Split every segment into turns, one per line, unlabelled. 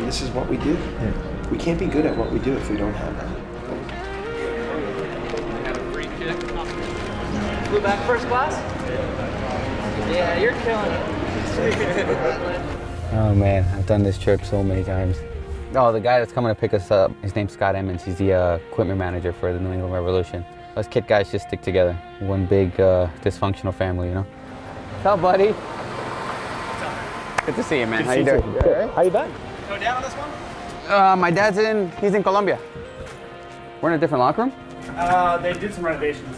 mean, this is what we do. We can't be good at what we do if we don't have that.
Flew back first class? Yeah, you're killing it.
Oh man, I've done this trip so many times. Oh, the guy that's coming to pick us up, his name's Scott Emmons. He's the uh, equipment manager for the New England Revolution. Us kid guys just stick together. One big uh, dysfunctional family, you know? What's up, buddy? Good to see you, man. How you doing?
How you been?
Go down on this one?
Uh, my dad's in, he's in Colombia. We're in a different locker room.
Uh, they did some renovations.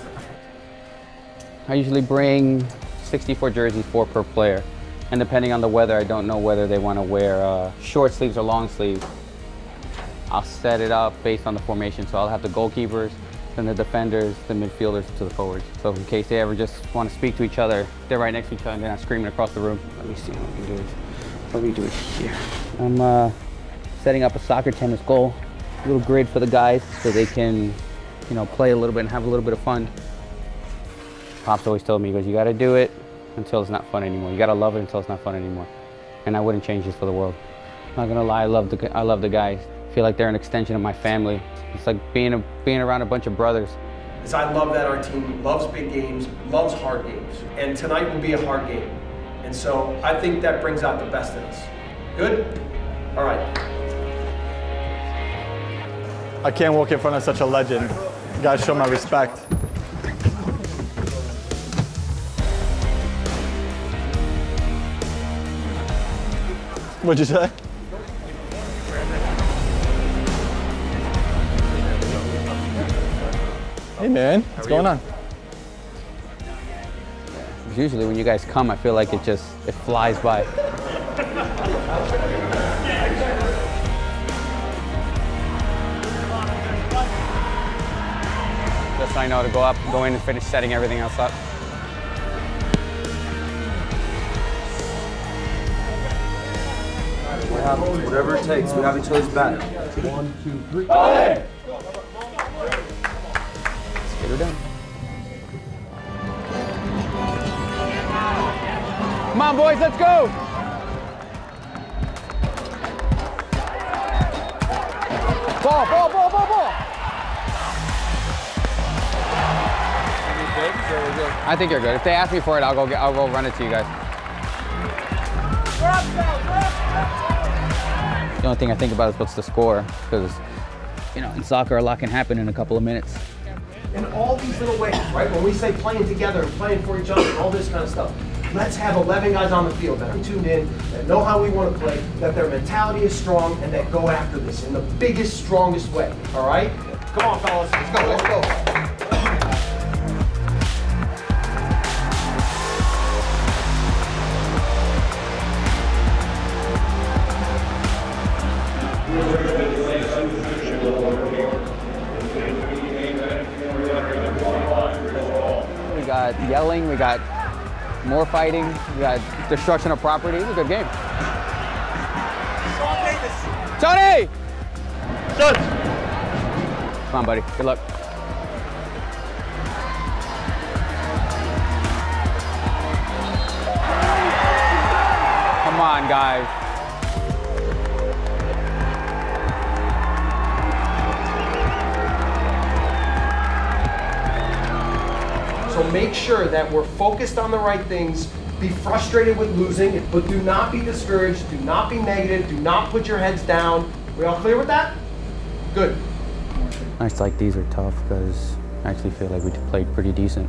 I usually bring 64 jerseys, four per player. And depending on the weather, I don't know whether they want to wear uh, short sleeves or long sleeves. I'll set it up based on the formation. So I'll have the goalkeepers, then the defenders, the midfielders to the forwards. So in case they ever just want to speak to each other, they're right next to each other and they're not screaming across the room. Let me see what we can do. What do do here? I'm uh, setting up a soccer tennis goal, a little grid for the guys so they can, you know, play a little bit and have a little bit of fun. Pops always told me, he goes, you got to do it until it's not fun anymore. You got to love it until it's not fun anymore. And I wouldn't change this for the world. I'm not gonna lie, I love the I love the guys. I feel like they're an extension of my family. It's like being a, being around a bunch of brothers.
Is I love that our team loves big games, loves hard games, and tonight will be a hard game. And so I think that brings out the best in us. Good? All right.
I can't walk in front of such a legend. Guys, show my respect. What'd you say? Hey man, what's going on?
Usually when you guys come, I feel like it just it flies by. Just so I know to go up, go in and finish setting everything else up.
Whatever it takes, we have each other's back. One, two, three.
Let's Get her done. Come on, boys, let's go! Ball, ball, ball, ball, ball! I think you're good. If they ask me for it, I'll go get, I'll go run it to you guys. The only thing I think about is what's the score, because you know, in soccer, a lot can happen in a couple of minutes.
In all these little ways, right? When we say playing together and playing for each other and all this kind of stuff, let's have 11 guys on the field that are tuned in, that know how we want to play, that their mentality is strong, and that go after this in the biggest, strongest way. All right? Come on, fellas. Let's go. Let's go.
We got yelling, we got more fighting, we got destruction of property. It was a good game. Tony! Come on, buddy. Good luck. Come on, guys.
Make sure that we're focused on the right things. Be frustrated with losing, but do not be discouraged. Do not be negative. Do not put your heads down. We all clear with that? Good.
Nights like these are tough because I actually feel like we played pretty decent.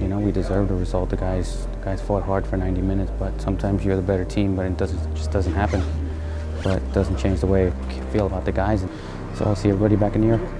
You know, we deserved a result. The guys, the guys fought hard for 90 minutes, but sometimes you're the better team, but it doesn't, it just doesn't happen. But it doesn't change the way I feel about the guys. So I'll see everybody back in New York.